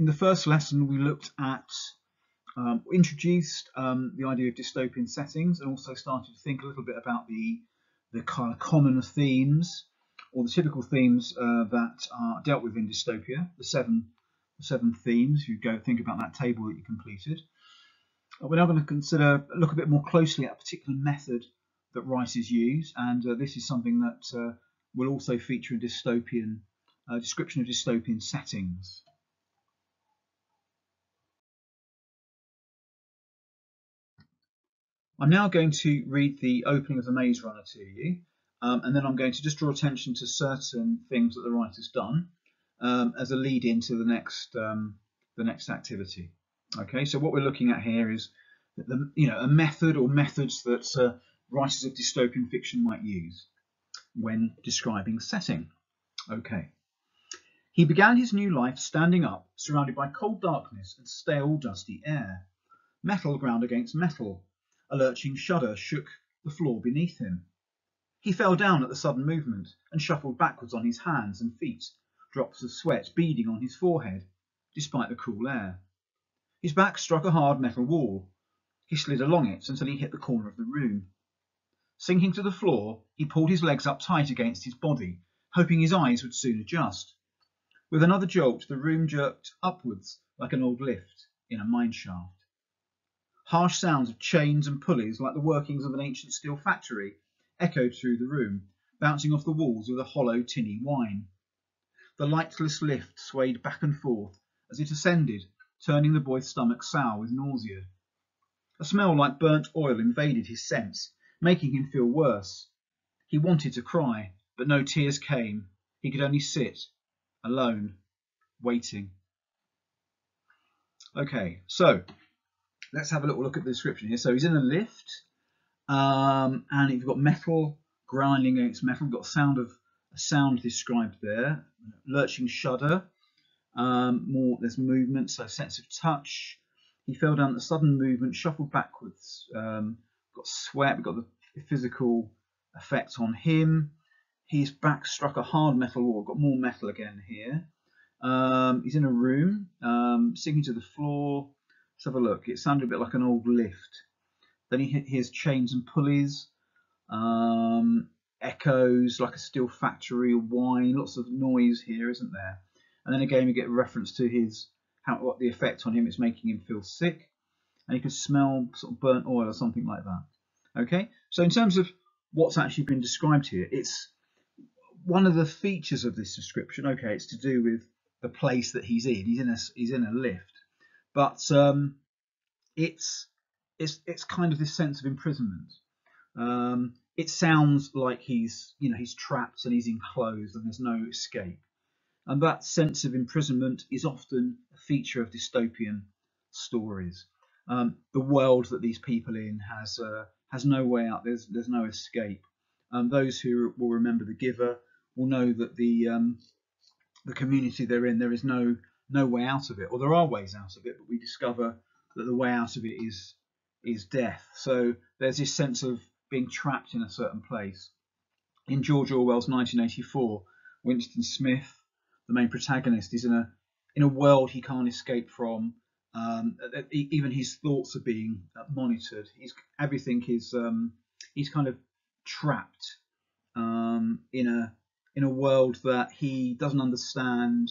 in the first lesson, we looked at, um, introduced um, the idea of dystopian settings and also started to think a little bit about the, the kind of common themes or the typical themes uh, that are dealt with in dystopia, the seven, seven themes. You go think about that table that you completed. Uh, we're now going to consider, look a bit more closely at a particular method that writers use, and uh, this is something that uh, will also feature a dystopian uh, description of dystopian settings. I'm now going to read the opening of the Maze Runner to you, um, and then I'm going to just draw attention to certain things that the writer's done um, as a lead into the next um, the next activity. Okay, so what we're looking at here is the, you know a method or methods that uh, writers of dystopian fiction might use when describing setting. Okay. He began his new life standing up, surrounded by cold darkness and stale, dusty air. Metal ground against metal, a lurching shudder shook the floor beneath him. He fell down at the sudden movement and shuffled backwards on his hands and feet, drops of sweat beading on his forehead, despite the cool air. His back struck a hard metal wall. He slid along it until he hit the corner of the room. Sinking to the floor, he pulled his legs up tight against his body, hoping his eyes would soon adjust. With another jolt, the room jerked upwards like an old lift in a mine shaft. Harsh sounds of chains and pulleys, like the workings of an ancient steel factory, echoed through the room, bouncing off the walls with a hollow, tinny whine. The lightless lift swayed back and forth as it ascended, turning the boy's stomach sour with nausea. A smell like burnt oil invaded his sense, making him feel worse. He wanted to cry, but no tears came. He could only sit, alone, waiting. Okay, so let's have a little look at the description here. So he's in a lift, um, and you've got metal grinding against metal. We've got sound of a sound described there, lurching shudder. Um, more there's movement, so sense of touch. He fell down the sudden movement, shuffled backwards. Um, got sweat. We've got the physical effect on him. His back struck a hard metal wall. Got more metal again here. Um, he's in a room, um, sinking to the floor. Let's have a look. It sounded a bit like an old lift. Then he hears chains and pulleys, um, echoes like a steel factory, whine, lots of noise here, isn't there? And then again, we get reference to his how what the effect on him is making him feel sick, and he can smell sort of burnt oil or something like that. Okay, so in terms of what's actually been described here, it's one of the features of this description. Okay, it's to do with the place that he's in. He's in a he's in a lift but um, it's it's it's kind of this sense of imprisonment. Um, it sounds like he's you know he's trapped and he's enclosed and there's no escape, and that sense of imprisonment is often a feature of dystopian stories. Um, the world that these people in has uh, has no way out. There's there's no escape. Um, those who will remember the Giver will know that the um, the community they're in there is no no way out of it, or there are ways out of it, but we discover that the way out of it is is death. So there's this sense of being trapped in a certain place. In George Orwell's 1984, Winston Smith, the main protagonist, is in a in a world he can't escape from. Um, even his thoughts are being monitored. He's everything is um, he's kind of trapped um, in a in a world that he doesn't understand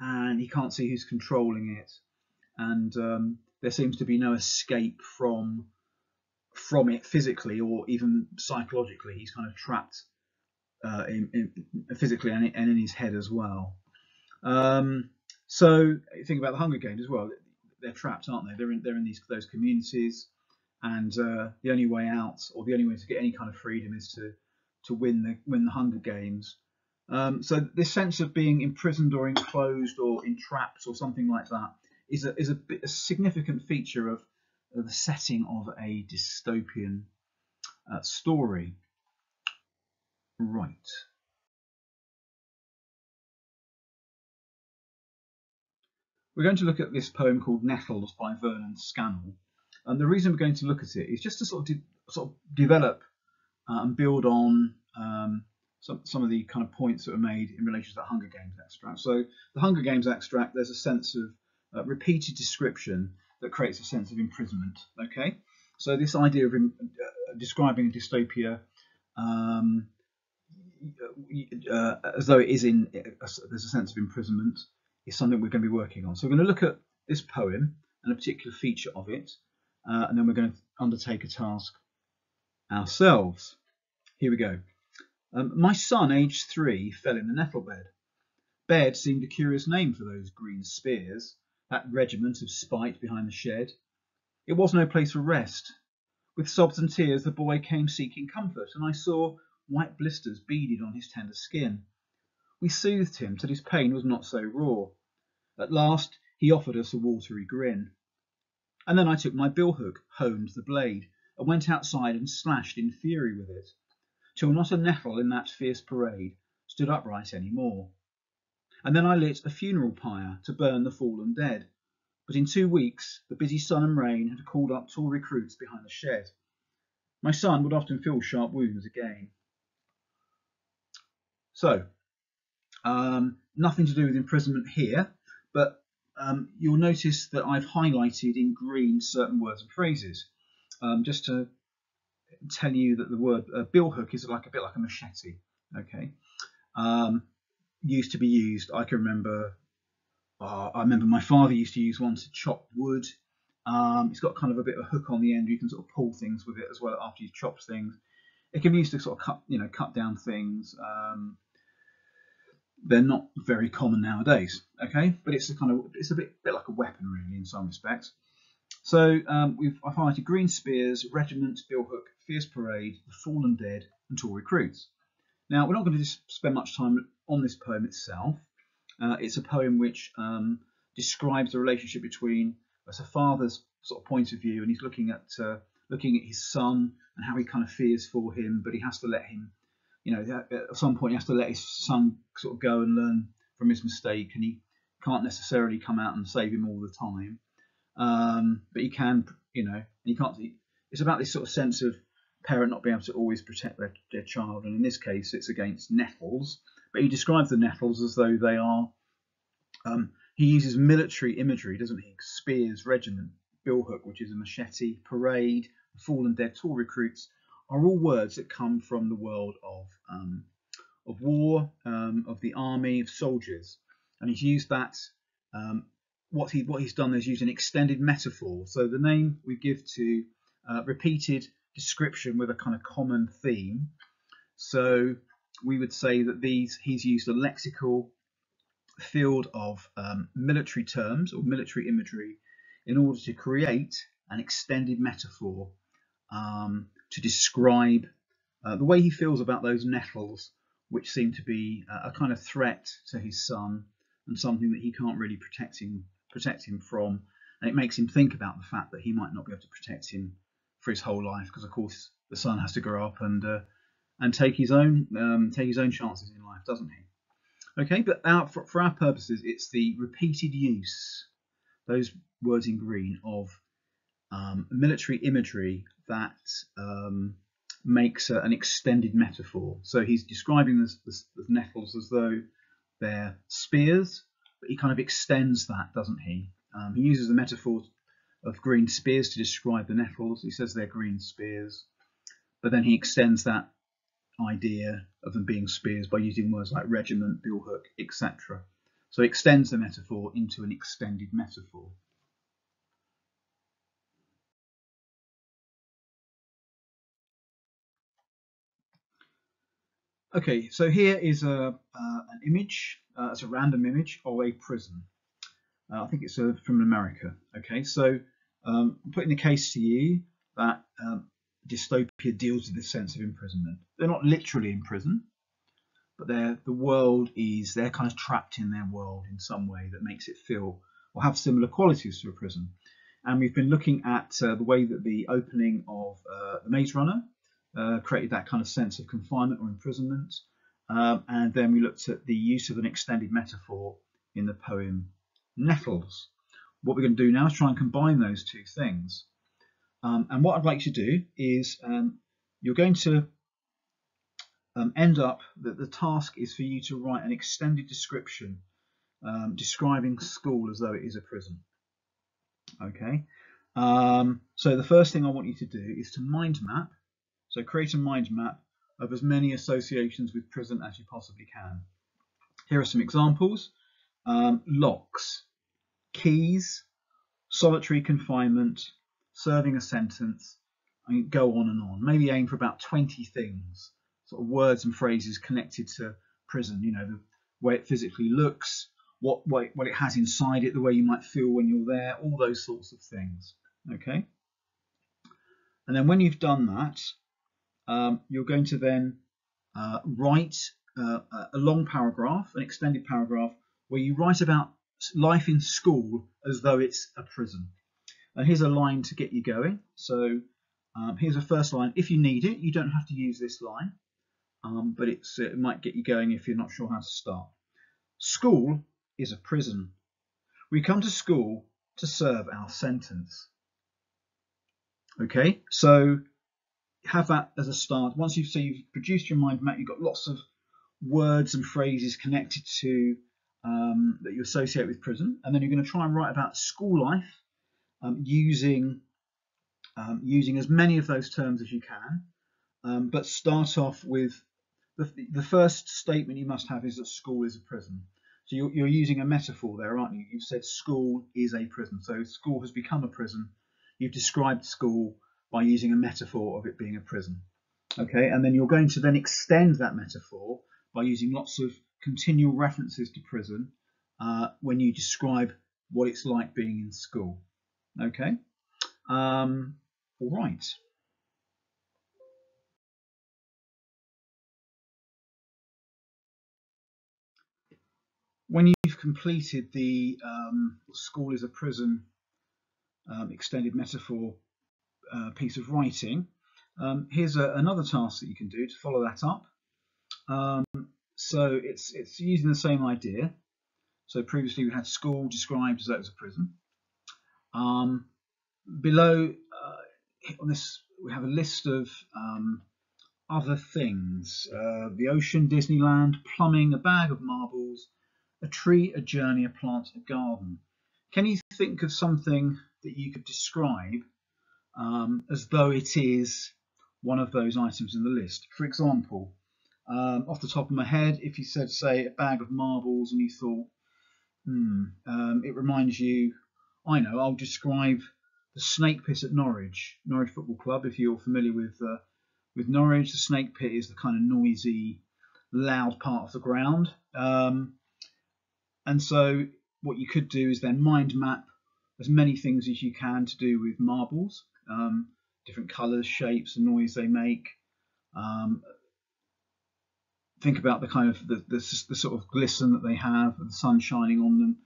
and he can't see who's controlling it, and um, there seems to be no escape from from it physically or even psychologically. He's kind of trapped uh, in, in, physically and, and, in his head as well. Um, so think about the Hunger Games as well. They're trapped, aren't they? They're in they're in these those communities, and uh, the only way out or the only way to get any kind of freedom is to to win the win the Hunger Games. Um, so this sense of being imprisoned or enclosed or entrapped or something like that is a, is a, a significant feature of, of, the setting of a dystopian uh, story. Right. We're going to look at this poem called Nettles by Vernon Scannell. And the reason we're going to look at it is just to sort of, sort of develop uh, and build on um, some, some of the kind of points that were made in relation to the Hunger Games extract. So the Hunger Games extract, there's a sense of, uh, repeated description that creates a sense of imprisonment. Okay, so this idea of uh, describing a dystopia um, uh, as though it is in uh, there's a sense of imprisonment is something we're going to be working on. So we're going to look at this poem and a particular feature of it, uh, and then we're going to undertake a task ourselves. Here we go. Um, my son, aged three, fell in the nettle bed. Bed seemed a curious name for those green spears, that regiment of spite behind the shed. It was no place for rest. With sobs and tears, the boy came seeking comfort, and I saw white blisters beaded on his tender skin. We soothed him till his pain was not so raw. At last he offered us a watery grin. And then I took my billhook, honed the blade, and went outside and slashed in fury with it, till not a nettle in that fierce parade stood upright any more. And then I lit a funeral pyre to burn the fallen dead. But in two weeks the busy sun and rain had called up tall recruits behind the shed. My son would often feel sharp wounds again. So, um, nothing to do with imprisonment here, but um, you'll notice that I've highlighted in green certain words and phrases, um, just to tell you that the word uh, billhook is like a bit like a machete. Okay, um, used to be used. I can remember. Uh, I remember my father used to use one to chop wood. Um, it's got kind of a bit of a hook on the end. You can sort of pull things with it as well after you've chopped things. It can be used to sort of cut, you know, cut down things. Um, they're not very common nowadays. Okay, but it's a kind of it's a bit, bit like a weapon really in some respects. So um, we've I've highlighted green spears, regiment, billhook, fierce parade, the fallen dead, and tall recruits. Now we're not going to spend much time on this poem itself. Uh, it's a poem which um, describes the relationship between as a father's sort of point of view, and he's looking at uh, looking at his son and how he kind of fears for him, but he has to let him you know, at some point he has to let his son sort of go and learn from his mistake, and he can't necessarily come out and save him all the time. Um, but he can, you know, he can't. It's about this sort of sense of parent not being able to always protect their, their child, and in this case, it's against nettles. But he describes the nettles as though they are. Um, he uses military imagery, doesn't he? Spears, regiment, billhook, which is a machete, parade, fallen dead, tall recruits, are all words that come from the world of um, of war, um, of the army, of soldiers, and he's used that. Um, what he what he's done is use an extended metaphor. So the name we give to uh, repeated description with a kind of common theme. So we would say that these he's used a lexical field of um, military terms or military imagery in order to create an extended metaphor um, to describe uh, the way he feels about those nettles, which seem to be a kind of threat to his son and something that he can't really protect him protect him from. And it makes him think about the fact that he might not be able to protect him for his whole life, because of course the son has to grow up and uh, and take his own um, take his own chances in life, doesn't he? Okay, but our, for, for our purposes, it's the repeated use, those words in green, of um, military imagery that um, makes an extended metaphor. So he's describing the, the, the nettles as though they're spears, but he kind of extends that, doesn't he? Um, he uses the metaphor of green spears to describe the nettles. He says they're green spears, but then he extends that idea of them being spears by using words like regiment, billhook, etc. So he extends the metaphor into an extended metaphor. Okay, so here is a, uh, an image, uh, it's a random image of a prison. Uh, I think it's uh, from America. Okay, so um, I'm putting the case to you that um, dystopia deals with this sense of imprisonment. They're not literally in prison, but they're, the world is, they're kind of trapped in their world in some way that makes it feel or have similar qualities to a prison. And we've been looking at uh, the way that the opening of uh, The Maze Runner uh, created that kind of sense of confinement or imprisonment. Um, and then we looked at the use of an extended metaphor in the poem Nettles. What we're going to do now is try and combine those two things. Um, and what I'd like you to do is um, you're going to um, end up that the task is for you to write an extended description um, describing school as though it is a prison. Okay, um, so the first thing I want you to do is to mind map. So create a mind map of as many associations with prison as you possibly can. Here are some examples. Um, locks, keys, solitary confinement, serving a sentence, and go on and on. Maybe aim for about 20 things, sort of words and phrases connected to prison, you know, the way it physically looks, what, what, what it has inside it, the way you might feel when you're there, all those sorts of things. Okay. And then when you've done that, um, you're going to then uh, write uh, a long paragraph, an extended paragraph, where you write about life in school as though it's a prison. And here's a line to get you going. So um, here's a first line. If you need it, you don't have to use this line, um, but it might get you going if you're not sure how to start. School is a prison. We come to school to serve our sentence. Okay, so have that as a start. Once you've so you've produced your mind map, you've got lots of words and phrases connected to um, that you associate with prison, and then you're going to try and write about school life um, using um, using as many of those terms as you can, um, but start off with the, the first statement you must have is that school is a prison. So you're, you're using a metaphor there, aren't you? You've said school is a prison. So school has become a prison. You've described school by using a metaphor of it being a prison. Okay, and then you're going to then extend that metaphor by using lots of continual references to prison uh, when you describe what it's like being in school. Okay, um, all right. When you've completed the um, school is a prison um, extended metaphor uh, piece of writing. Um, here's a, another task that you can do to follow that up. So it's it's using the same idea. So previously we had school described as it was a prison. Um, below uh, on this we have a list of um, other things: uh, the ocean, Disneyland, plumbing, a bag of marbles, a tree, a journey, a plant, a garden. Can you think of something that you could describe um, as though it is one of those items in the list. For example, um, off the top of my head, if you said, say, a bag of marbles and you thought, hmm, um, it reminds you, I know, I'll describe the snake pit at Norwich, Norwich Football Club. If you're familiar with uh, with Norwich, the snake pit is the kind of noisy, loud part of the ground. Um, and so what you could do is then mind map as many things as you can to do with marbles um, different colours, shapes, and noise they make. Um, think about the kind of the, the, the, sort of glisten that they have, the sun shining on them,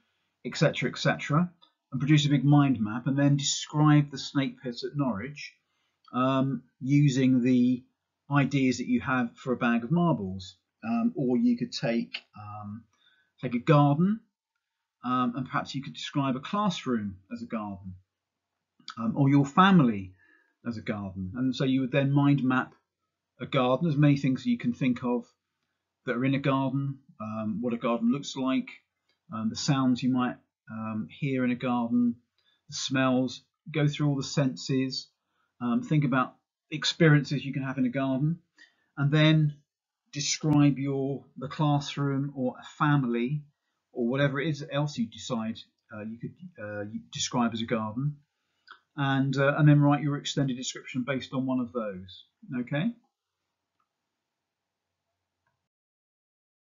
etc., etc., and produce a big mind map, and then describe the snake pit at Norwich um, using the ideas that you have for a bag of marbles. Um, or you could take um, take a garden, um, and perhaps you could describe a classroom as a garden um, or your family as a garden. And so you would then mind map a garden. There's many things you can think of that are in a garden, um, what a garden looks like, um, the sounds you might um, hear in a garden, the smells, go through all the senses, um, think about experiences you can have in a garden, and then describe your the classroom or a family or whatever it is else you decide uh, you could uh, describe as a garden and, uh, and then write your extended description based on one of those. Okay.